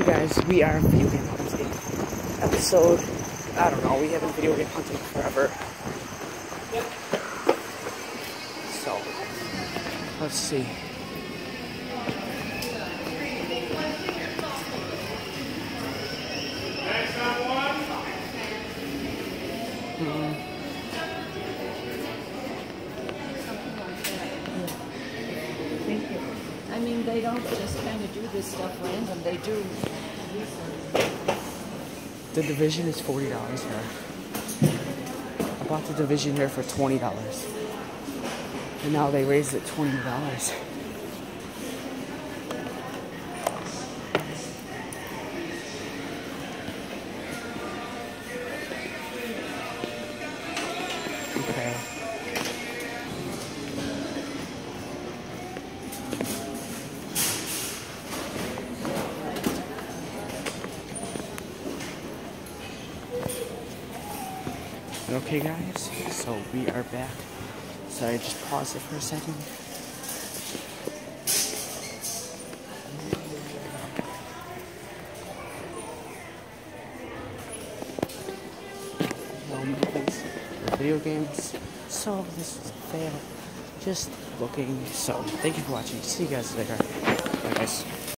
Hey guys, we are video game hunting. Episode, I don't know, we haven't video game hunting forever. So, let's see. I they don't just kind of do this stuff random. They do. The division is $40 here. I bought the division here for $20. And now they raised it $20. Okay. Okay, guys, so we are back. Sorry, just pause it for a second. Movies, video games. So this fail. Just looking. So thank you for watching. See you guys later. Bye, guys.